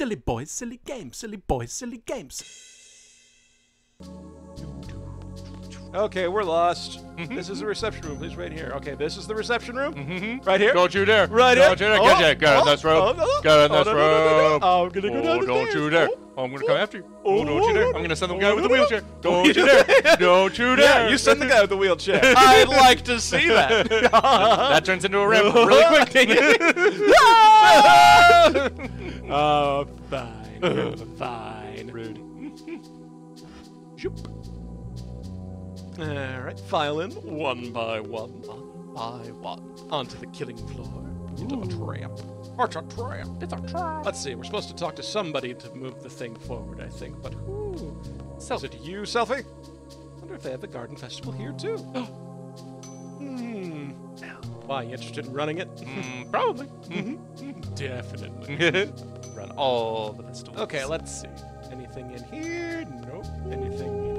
Silly boys, silly games, silly boys, silly games. Okay, we're lost. Mm-hmm. This is the reception room. Please, right here. Okay, this is the reception room. Mm-hmm. Right here. Don't you dare. Right Don't here. you dare. Oh, Get, oh, oh, oh this oh, no. Get Oh, this no, no, no, no, room. no. I'm gonna go oh, down the don't you dare. Oh, I'm gonna come after you. oh, Oh, don't you dare. oh, I'm gonna send the oh, guy with the wheelchair. Don't you dare. Don't you dare. Yeah, you send the guy with the wheelchair. I'd like to see that. That turns into a ramp really quick. oh, fine. fine. Rude. Shoop. All right, file in one by one, one by one, onto the killing floor. Into a trap. It's a trap. It's a trap. Let's see. We're supposed to talk to somebody to move the thing forward, I think. But who who? Is it you, Selphie? Wonder if they have a garden festival here too. hmm. Why? You interested in running it? Mm, probably. Definitely. Run all the festivals. Okay, let's see. Anything in here? Nope. Anything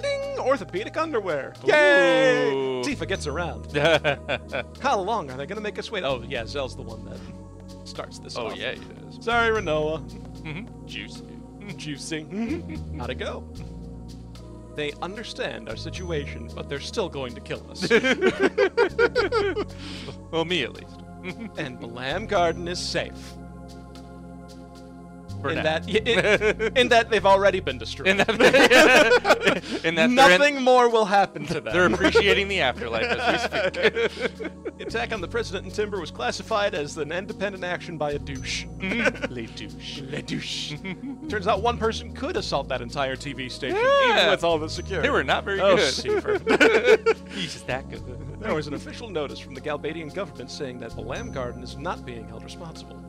Ding! Orthopedic underwear. Yay! Ooh. Tifa gets around. How long are they gonna make us wait? Oh yeah, Zell's the one that starts this oh off. yeah, he does. Sorry, Rinoa. Mm-hmm. Juicy. Juicy. How'd it go? They understand our situation, but they're still going to kill us. Well, me at least. and Balamb Garden is safe. For in now. that, in, in that they've already been destroyed. in that, in that Nothing in, more will happen to them. they're appreciating the afterlife as we speak. The attack on the president and Timber was classified as an independent action by a douche. Mm-hmm. Les douche. Le douche. Turns out one person could assault that entire TV station, Yeah. even with all the security. They were not very Oh, good. He's just that good. there was an official notice from the Galbadian government saying that Balamb Garden is not being held responsible.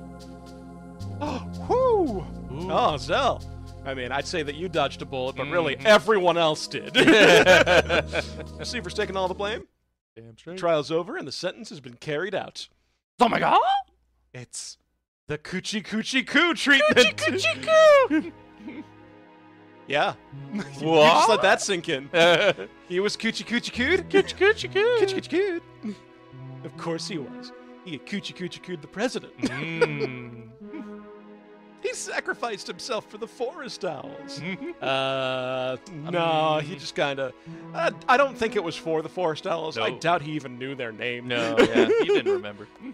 Oh, whoo! Oh, Zell. I mean, I'd say that you dodged a bullet, but really Mhm. everyone else did. Seifer's taking all the blame. Damn straight. Trial's over and the sentence has been carried out. Oh my god! It's the coochie coochie coo treatment. Coochie coochie coo. yeah. You just let that sink in. He was coochie coochie cooed. coochie Coochie coochie cooed. Of course he was. He coochie coochie cooed the president. Mm. He sacrificed himself for the forest owls. Mm-hmm. Uh, no, he just kind of. I, I don't think it was for the forest owls. I doubt he even knew their name. no, yeah, he didn't remember.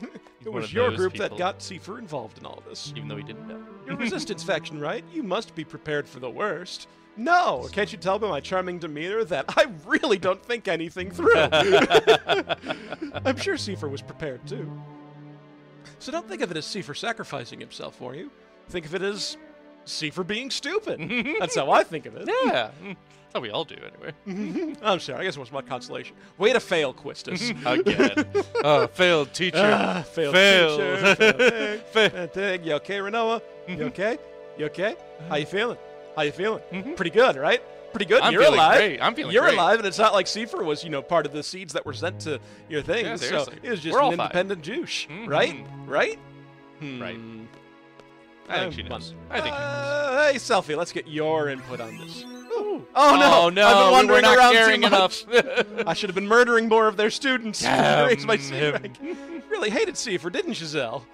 He's It was your group that got Seifer involved in all this. even though he didn't know. You're resistance faction, right? You must be prepared for the worst. No, can't you tell by my charming demeanor that I really don't think anything through? I'm sure Seifer was prepared too. So don't think of it as Seifer sacrificing himself for you. Think of it as C for being stupid. That's how I think of it. Yeah, that's how we all do anyway. I'm sorry, I guess it was my consolation. Way to fail, Quistis. Again, oh, failed teacher. Ah, failed. Failed. teacher, failed thing, failed. You okay, Rinoa? You okay? You okay? How you feeling? How you feeling? Mhm. Pretty good, right? Pretty good. I'm You're feeling alive. great. I'm feeling You're great. alive, and it's not like Seifer was, you know, part of the SeeDs that were sent to your thing. Yeah, so it was just an independent Juice, Mhm. right? Right? Right. Hmm. I think she knows. I think she knows. Uh, hey, Selphie, let's get your input on this. Oh Oh no! Oh no! I've been we wandering were not caring enough. I should have been murdering more of their students. Damn raise my C Really hated Seifer, didn't Giselle?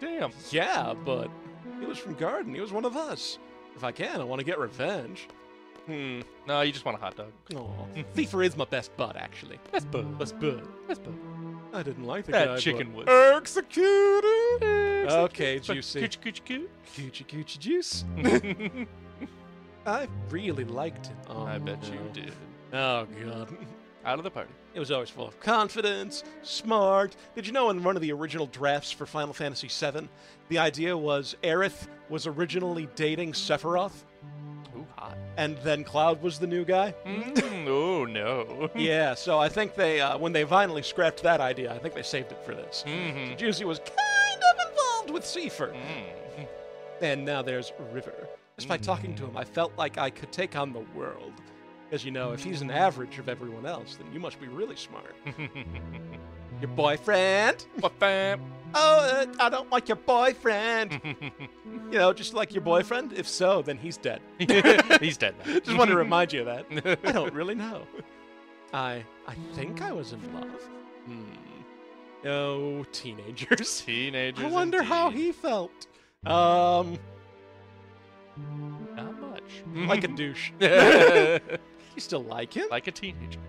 Damn. Yeah, but he was from Garden. He was one of us. If I can, I want to get revenge. Hmm. No, you just want a hot dog. Oh, Thiefer is my best bud, actually. Best bud. Best bud. Best bud. I didn't like the That guy. chicken was- executed. Okay, juicy. Coochie coochie coo. Coochie coochie juice. I really liked him. Oh, I bet no. you did. Oh god. Out of the party. It was always full of confidence, smart. Did you know in one of the original drafts for Final Fantasy VII, the idea was Aerith was originally dating Sephiroth, hot. and then Cloud was the new guy? Mm, oh no. yeah, so I think they, uh, when they finally scrapped that idea, I think they saved it for this. Mm-hmm. Juicy was kind of involved with Seifer. Mm. And now there's River. Just by talking to him, I felt like I could take on the world. Because, you know, if he's an average of everyone else, then you must be really smart. Your boyfriend? Fam? Oh, uh, I don't like your boyfriend. you know, just like your boyfriend? If so, then he's dead. He's dead now. Just want to remind you of that. I don't really know. I I think I was in love. Hmm. Oh, teenagers. Teenagers. I wonder how he felt. Um, Not much. like a douche. You still like him? Like a teenager.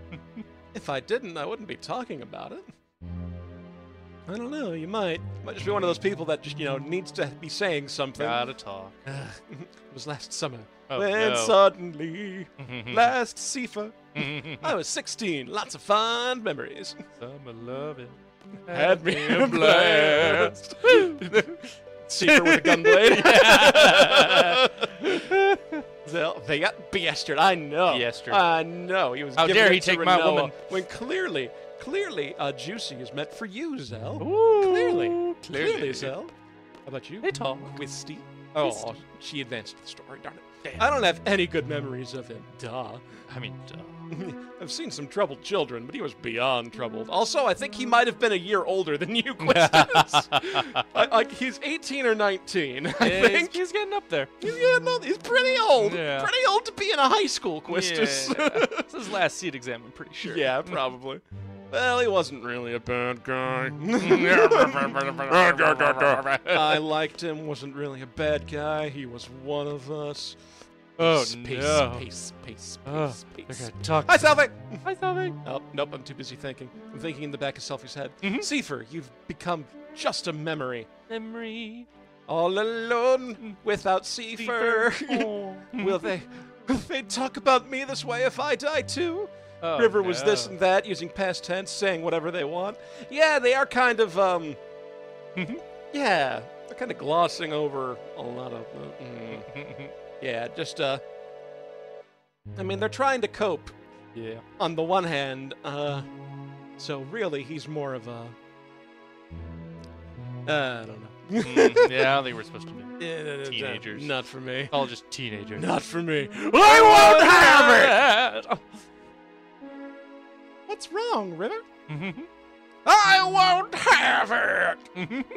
If I didn't, I wouldn't be talking about it. I don't know. You might. Might just be one of those people that just you know needs to be saying something. Gotta talk. it was last summer Oh, when no. suddenly last Sifa I was 16. Lots of fond memories. Summer loving. Had me a blast. Sifa with a gunblade. Well, they got bastard. I know. Bastard. I know. He was. How giving dare he to take my Rinoa woman. When clearly, clearly, uh, Juicy is meant for you, Zell. Ooh, Clearly, clearly, clearly. Zell. How about you? They talk. With Steve. Oh, she advanced the story. Darn it. I don't have any good memories of him. Duh. I mean, duh. I've seen some troubled children, but he was beyond troubled. Also, I think he might have been a year older than you, Quistis. Like he's 18 or 19, I Yeah, think. he's getting up there. He's, yeah, no, he's pretty old. Yeah. Pretty old to be in a high school, Quistis. Yeah. It's his last SeeD exam, I'm pretty sure. Yeah, probably. Well, he wasn't really a bad guy. I liked him. Wasn't really a bad guy. He was one of us. Oh, Peace, no. Peace, peace, Oh, peace, They're peace. gonna talk. Hi, Selphie. Hi, Selphie. Oh, nope, I'm too busy thinking. I'm thinking in the back of Selphie's head. Mhm. Seifer, you've become just a memory. Memory. All alone without Seifer. Oh. will they will they talk about me this way if I die too? Oh, River was this and that, using past tense, saying whatever they want. Yeah, they are kind of um Mhm. Yeah. They're kind of glossing over a lot of uh, mm, Yeah, just uh I mean they're trying to cope yeah. on the one hand, uh, so really he's more of a. Uh, I don't know. Mm, yeah, I don't think we're supposed to be. Yeah, no, no, no, Teenagers. Not for me. All just teenagers. Not for me. I won't have it! it. What's wrong, River? I won't have it!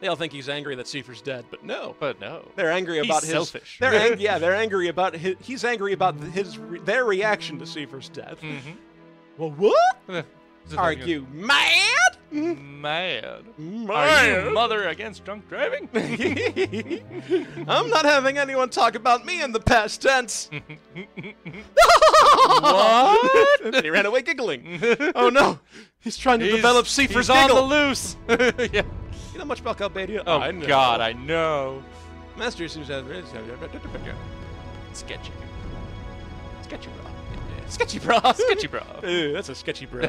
They all think he's angry that Seifer's dead, but no. but no. They're angry He's about his. selfish. They're ang- yeah, they're angry about his. He's angry about his re- their reaction to Seifer's death. Mm-hmm. Well, what? Are you mad? mad? Are you mother against drunk driving? I'm not having anyone talk about me in the past tense. What? and he ran away giggling. oh no, he's trying to He's- develop Seifer's he's on the loose. yeah. You know much about Galbadia? Oh I. God, I know. Master seems to have Sketchy. Sketchy bro. sketchy bro. Sketchy bro. Ew, that's a sketchy bro.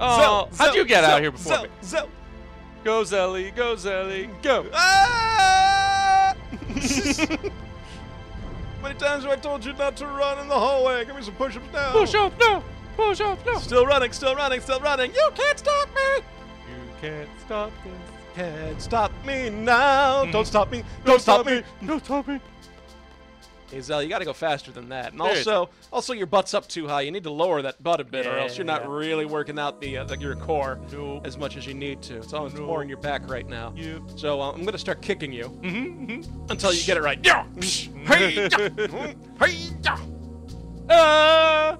oh, how'd you get out here before me? Go Zelly, go Zelly, go. Ah! Many times have I told you not to run in the hallway? Give me some push-ups now. Push up, no. Push-ups, no. Still running, still running, still running. You can't stop me. You can't stop this. Can't stop me now. Don't mm-hmm. stop me. Don't stop me. Don't stop me. Hey Zell, you gotta go faster than that. And Seriously. also, also your butt's up too high. You need to lower that butt a bit, or else you're not Yeah. really working out the, uh, the your core No. as much as you need to. It's always No. more in your back right now. Yep. So uh, I'm gonna start kicking you Mm-hmm. until you get it right. Yeah. Hey, yeah. Yeah. Ah!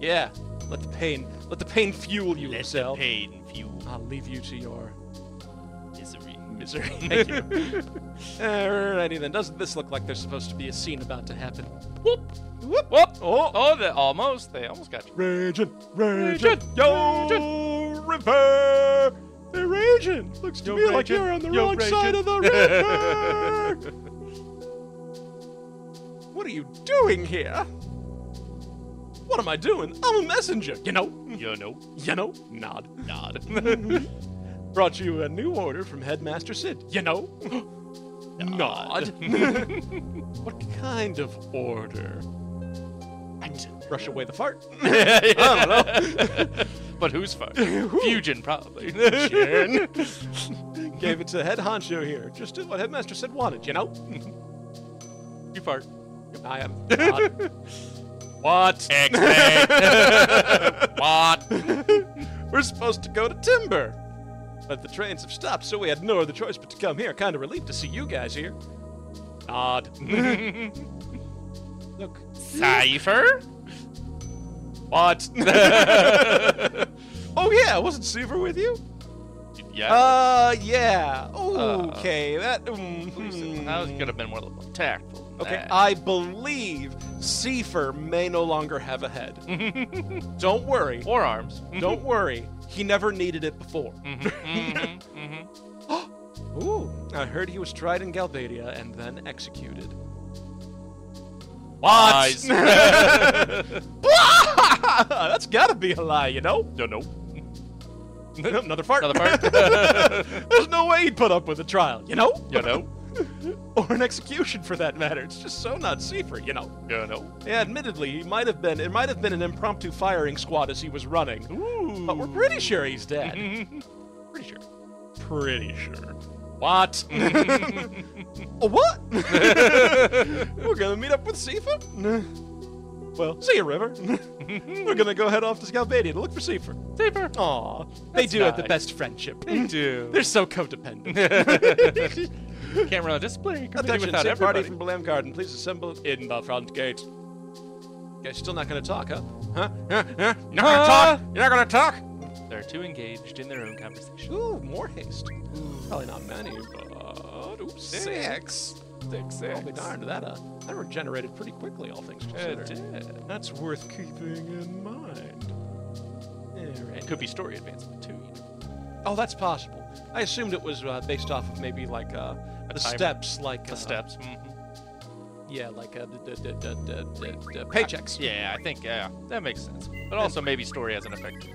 Yeah. Let the pain, let the pain fuel you, Zell. pain fuel I'll leave you to your misery. Thank you. Alrighty then. Doesn't this look like there's supposed to be a scene about to happen? Whoop. Whoop whoop. Oh. Oh, they almost. They almost got you. Raging, raging, Raging, river. They're raging. Looks to Yo, me like you're on the yo, wrong side of the river. what are you doing here? What am I doing? I'm a messenger. You know. You know. You know. Nod. Nod. Brought you a new order from Headmaster Cid. You know. Nod. what kind of order? Brush away the fart. I don't know. but who's far? Fusion, probably. Jen. Gave it to head honcho here. Just did what Headmaster said wanted, you know? you fart. I am what? what? We're supposed to go to Timber. But the trains have stopped, so we had no other choice but to come here. Kind of relieved to see you guys here. Nod. Look. Cipher? What? Oh yeah, wasn't Seifer with you? Yeah. Uh, yeah. Uh, Okay, that. mm, that hmm. could have been more tactful. Okay, that. I believe Seifer may no longer have a head. Don't worry. or arms. Don't worry. He never needed it before. Mhm, mhm, mhm. Ooh, I heard he was tried in Galbadia and then executed. Lies. That's gotta be a lie, you know? no, no. Another fart. Another part. There's no way he'd put up with a trial, you know? you know. or an execution for that matter. It's just so not Seifer, you know? You know. Yeah, admittedly, he might have been. It might have been an impromptu firing squad as he was running. Ooh. But we're pretty sure he's dead. Pretty sure. pretty sure. What? What? we're gonna meet up with Seifer? Well, see you, River. we're gonna go head off to Scalbadia to look for Seifer. Safer. Aw, they do have the best friendship. They do. They're so codependent. Can't run a display Attention, without Cid Party everybody. from Balamb Garden. Please assemble in the front gate. You guys still not gonna talk, huh? Huh? Huh? Huh? You're not gonna talk? You're not gonna talk? They're too engaged in their own conversation. Ooh, more haste. Probably not many, but ooh, six. Six, six. I'll be darned. That uh, that regenerated pretty quickly, all things considered. It did. That's worth keeping in mind. All right. Could be story advancement too. You know. Oh, that's possible. I assumed it was uh, based off of maybe like uh, the timer. steps, like The uh, steps. mhm. Yeah, like uh, the, the, the, paychecks. Yeah, I think yeah, that makes sense. But also maybe story has an effect.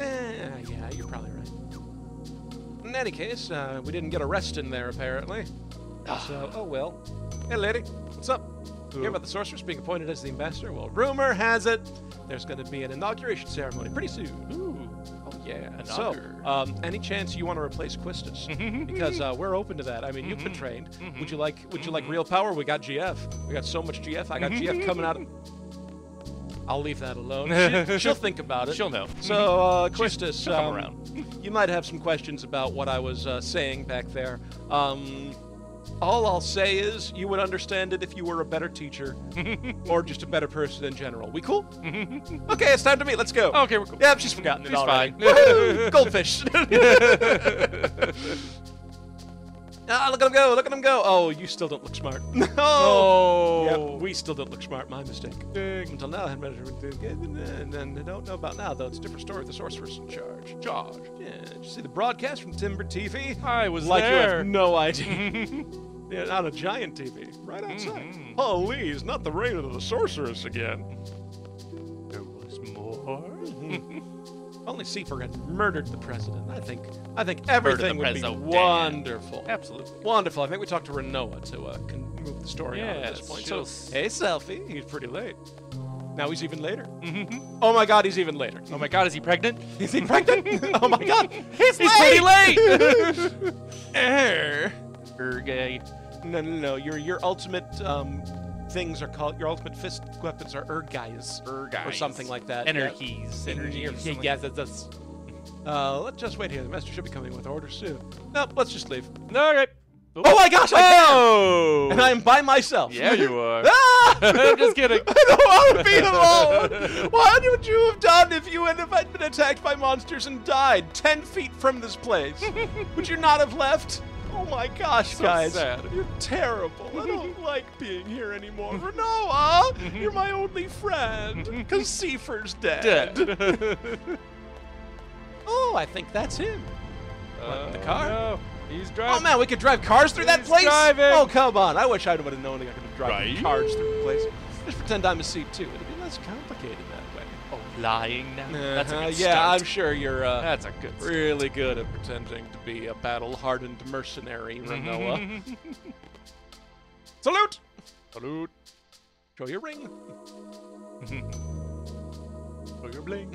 Eh, yeah, you're probably right. In any case, uh, we didn't get a rest in there, apparently. So, oh well. Hey, lady, what's up? Hear about the sorceress being appointed as the ambassador? Well, rumor has it there's going to be an inauguration ceremony pretty soon. Ooh. Yeah. So, um, any chance you want to replace Quistis? because uh, we're open to that. I mean, you've been trained. Would you like Would you like real power? We got GF. We got so much GF. I got GF coming out. Of... I'll leave that alone. She'll, she'll think about it. She'll know. So, uh, Quistis, she'll come um, around. you might have some questions about what I was uh, saying back there. Um, all I'll say is you would understand it if you were a better teacher or just a better person in general. We cool? okay, it's time to meet. Let's go. Okay, we're cool. Yeah, she's forgotten it She's already. fine. Goldfish. ah, look at him go! Look at him go! Oh, you still don't look smart. No. Oh. Yep, we still don't look smart. My mistake. Until now, I had measured and then I don't know about now though. It's a different story with the sorceress in charge. Charge. Yeah. Did you see the broadcast from Timber TV? I was like you have no idea. Yeah, on a giant TV, right outside. Mhm. Please, not the reign of the sorceress again. There was more. Only Seifer had murdered the president. I think I think everything would be president. wonderful. Absolutely. Wonderful. I think we talked to Rinoa to uh, can move the story on at this point. So, hey, Selphie. He's pretty late. Now he's even later. Oh my God, he's even later. Oh my God, is he pregnant? Is he pregnant? oh my God, he's, He's pretty late. Ergay. No, no, no. Your your ultimate um, things are called your ultimate fist weapons are erguys or something like that. Energies. Yeah. Energies. Yeah, something yeah, that- that's. Uh, let's just wait here. The master should be coming with orders soon. Nope, let's just leave. Okay. Oh my gosh, I can! Oh! And I am by myself. Yeah, you are. ah! I'm just kidding. I don't want to be alone. What would you have done if you had, if I'd been attacked by monsters and died ten feet from this place? would you not have left? Oh my gosh, So guys. sad. You're terrible. I don't like being here anymore. Rinoa, mhm. you're my only friend. Mhm. Because Seifer's dead. Dead. Oh, I think that's him. What, the uh, car? No, he's driving. Oh man, we could drive cars through that place? driving. Oh, come on. I wish I would have known that I could have driven Right? cars through the place. Just pretend I'm a SeeD too. It'd be less complicated lying now. That's a Uh-huh, good yeah, start. I'm sure you're uh, That's a good start. really good at pretending to be a battle-hardened mercenary, Rinoa. Salute! Salute. Show your ring. Show your bling.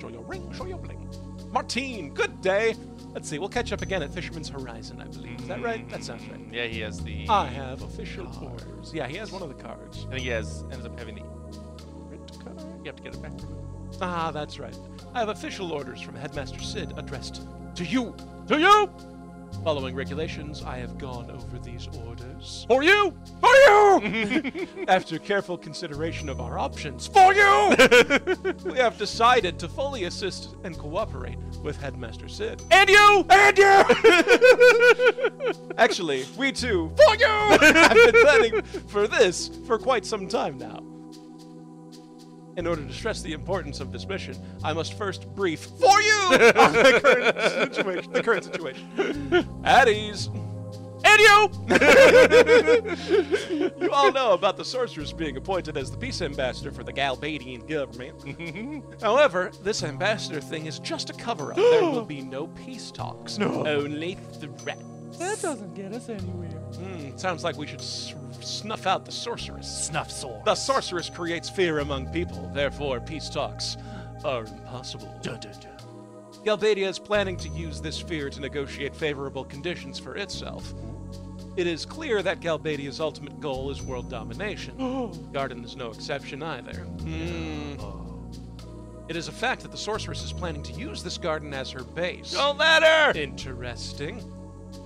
show your ring. Show your bling. Martine, good day. Let's see. We'll catch up again at Fisherman's Horizon, I believe. Is that right? That sounds right. Yeah, he has the. I have official orders. Yeah, he has one of the cards. I think he has ends up having the. You have to get it back. Ah, that's right. I have official orders from Headmaster Cid addressed to you. To you. Following regulations, I have gone over these orders. For you! For you! After careful consideration of our options, for you! we have decided to fully assist and cooperate with Headmaster Cid. And you! And you! Actually, we too, for you! have been planning for this for quite some time now. In order to stress the importance of this mission, I must first brief for you on the current situation. The current situation. At ease. And you! You all know about the sorceress being appointed as the peace ambassador for the Galbadian government. However, this ambassador thing is just a cover-up. there will be no peace talks. No. Only threats. That doesn't get us anywhere. Hmm, sounds like we should s- snuff out the sorceress. Snuff sword. The sorceress creates fear among people, therefore peace talks are impossible. Dun, dun, dun. Galbadia is planning to use this fear to negotiate favorable conditions for itself. It is clear that Galbadia's ultimate goal is world domination. Garden is no exception either. Hmm. It is a fact that the sorceress is planning to use this garden as her base. Don't let her! Interesting.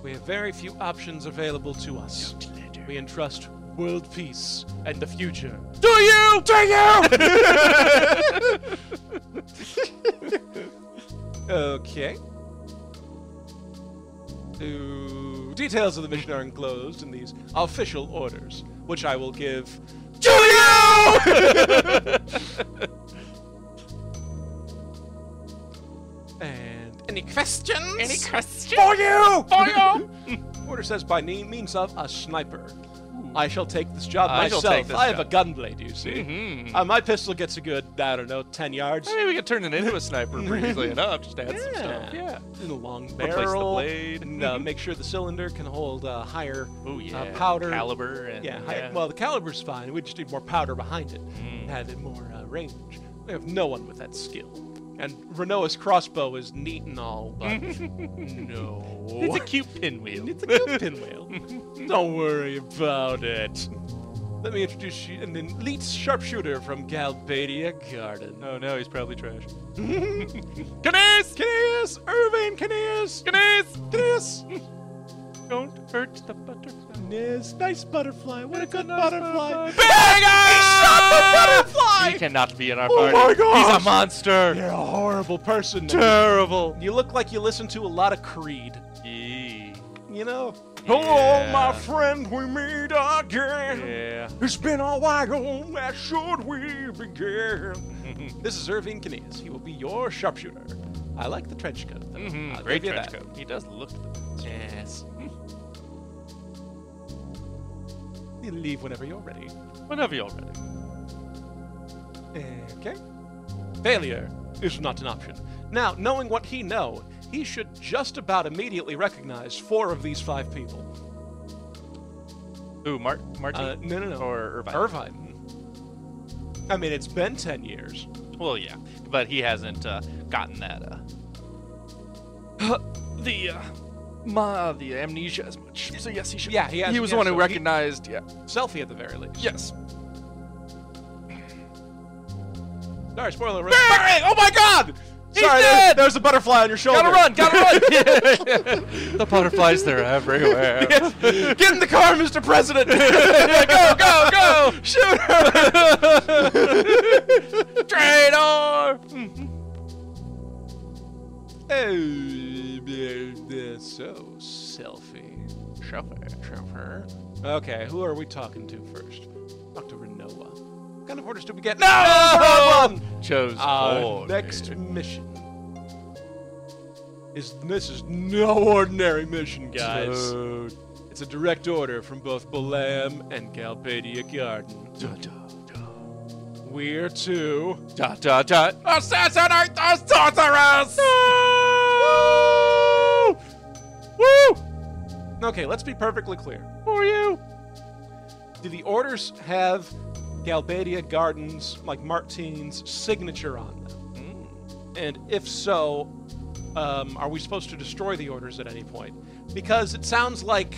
We have very few options available to us. We entrust world peace and the future. Do you? Do you? Okay. Ooh, details of the mission are enclosed in these official orders, which I will give to you! questions? Any questions? For you! For you! Order says by name means of a sniper. I shall take this job I shall myself. take this I have a gunblade, you see. Mhm. Uh, my pistol gets a good, I don't know, 10 yards. I mean, we could turn it into a sniper pretty easily enough. Just add some stuff. Yeah. In a long Replace the blade. And, uh, make sure the cylinder can hold uh, higher Oh yeah. uh, powder. Caliber and Yeah, well, the caliber's fine. We just need more powder behind it. Mm. Have it more uh, range. We have no one with that skill. And Rinoa's crossbow is neat and all, but no. it's a cute pinwheel. It's a cute pinwheel. Don't worry about it. Let me introduce you, an elite sharpshooter from Galbadia Garden. oh no, he's probably trash. Canis! Canis! Irvine Canis! Canis! Canis! Don't hurt the butterfly. Yes, nice butterfly. What a It's a good nice butterfly. butterfly. He shot the butterfly! He cannot be in our Oh party. my He's a monster. You're a horrible person. Terrible. You look like you listen to a lot of Creed. Yee. You know? Yeah. Hello, my friend, we meet again. Yeah. It's been a while, where should we begin? this is Irvine Canis. He will be your sharpshooter. I like the trench coat, though. Mhm, I'll Great trench that. coat. He does look. The best. Yes. you leave whenever you're ready. Whenever you're ready. Okay. Failure is not an option. Now, knowing what he know, he should just about immediately recognize four of these five people. Ooh, Mart Martin. Uh, no, no, no. Or Irvine. Irvine. I mean, it's been 10 years. Well, yeah, but he hasn't uh, gotten that uh, the uh, ma the amnesia as much. So yes, he should. Yeah, he has- He was yeah, the one so who he- recognized. Yeah. Selphie at the very least. Yes. Sorry, spoiler alert. Bang! Oh my God! He's Sorry, there- dead! there's a butterfly on your shoulder. Gotta run! Gotta run! the butterflies, they're everywhere. Get in the car, Mr. President! go, go, go! Shoot her! Traitor! Oh, so selfie. Chauffeur. Chauffeur. Okay, who are we talking to first? Talk to Rinoa. What kind of orders do we get? No! One! Chose Our order. next mission is this is no ordinary mission, guys. It's a direct order from both Balamb and Galbadia Garden. Da, da, da. We're to Da, da, da. Assassinate the sorceress! Woo! Okay, let's be perfectly clear. For you. Do the orders have Galbadia Gardens, like Martine's signature on them? And if so, um, are we supposed to destroy the orders at any point? Because it sounds like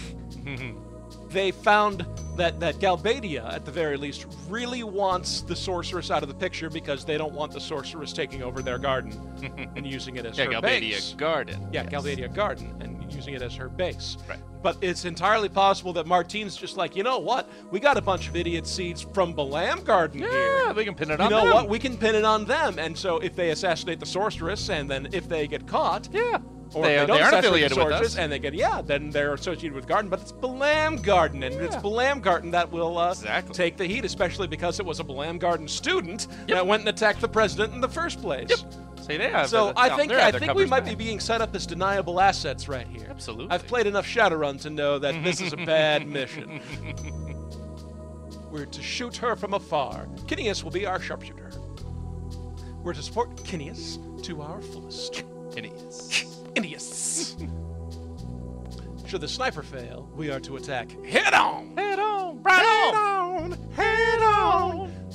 they found that, that Galbadia, at the very least, really wants the sorceress out of the picture because they don't want the sorceress taking over their garden and using it as Yeah, her Galbadia base. Garden. Yeah, yes. Galbadia Garden and using it as her base. Right. But it's entirely possible that Martine's just like, you know what? We got a bunch of idiot SeeDs from Balamb Garden here. Yeah, we can pin it You on know them. what? We can pin it on them. And so if they assassinate the sorceress, and then if they get caught, Yeah. or they, if they, they don't aren't affiliated the with sorceress, us. and they get yeah, then they're associated with Garden. But it's Balamb Garden, and it's Yeah. Balamb Garden that will uh, Exactly. take the heat, especially because it was a Balamb Garden student that went and attacked the president in the first place. See, they have So I think I think we might be being set up as deniable assets right here. Absolutely. I've played enough Shadowrun to know that this is a bad mission. We're to shoot her from afar. Kinneas will be our sharpshooter. We're to support Kinneas to our fullest. Phineas. Kinneas. Should the sniper fail, we are to attack head on. Head on,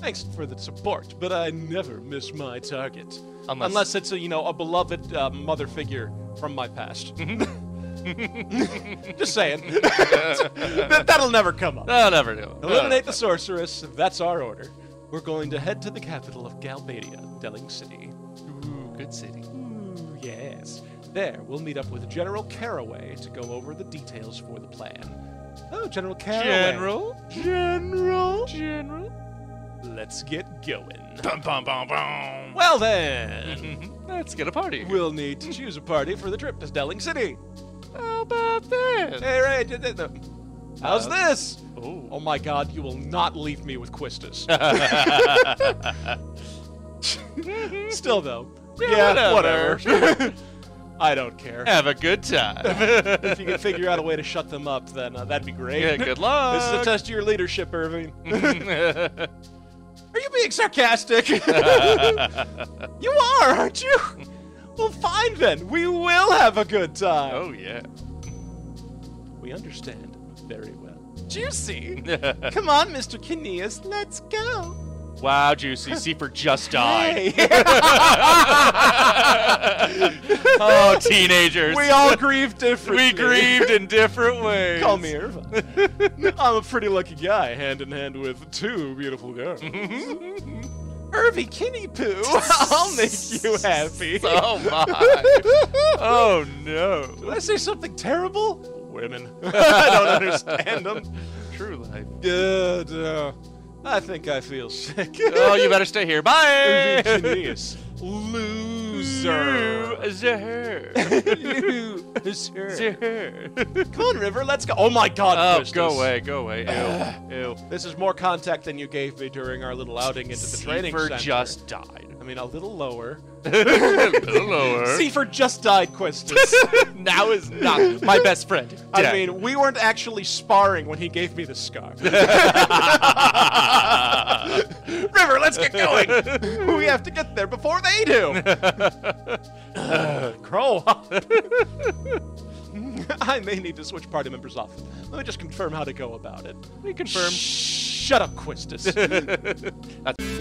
Thanks for the support, but I never miss my target. Unless- it's a, you know a beloved uh, mother figure from my past. Just saying. that, that'll never come up. They'll never do. Eliminate the sorceress. That's our order. We're going to head to the capital of Galbadia, Deling City. Ooh, good city. Ooh, yes. There, we'll meet up with General Caraway to go over the details for the plan. Oh, General Caraway. General. General. General. Let's get going. Bum, bum, bum, bum. Well then, Let's get a party. we'll need to choose a party for the trip to Deling City. How about this? Hey, Ray, d- d- d- how's Uh, this? Ooh. Oh my God, you will not leave me with Quistis. Still though, Yeah, whatever. I don't care. Have a good time. if you can figure out a way to shut them up, then uh, that'd be great. yeah, good luck. This is a test of your leadership, Irvine. Are you being sarcastic? you are, aren't you? Well, fine then. We will have a good time. oh yeah. We understand very well. Juicy. Come on, Mr. Kinneas, let's go. Wow, Juicy. Seifer just died. Oh, teenagers. we all grieve differently. we grieved in different ways. Call me Irvine. I'm a pretty lucky guy, hand in hand with two beautiful girls. Irvy Kinney Poo, I'll make you happy. Oh my. oh no. Did I say something terrible? Women. I don't understand them. True life. Good. Uh, I think I feel sick. Oh, you better stay here. Bye. Loser. Loser. Loser. Come on, River, let's go. Oh my god, Oh, Christus. go away, go away. Ew. Ew. This is more contact than you gave me during our little outing into the training center. just died. I mean, a little lower. a little lower. Seifer just died, Quistis. now is not my best friend. I Dead. mean, we weren't actually sparring when he gave me the scar. River, let's get going. we have to get there before they do. Crow. I may need to switch party members off. Let me just confirm how to go about it. we confirm. Shut up, Quistis. That's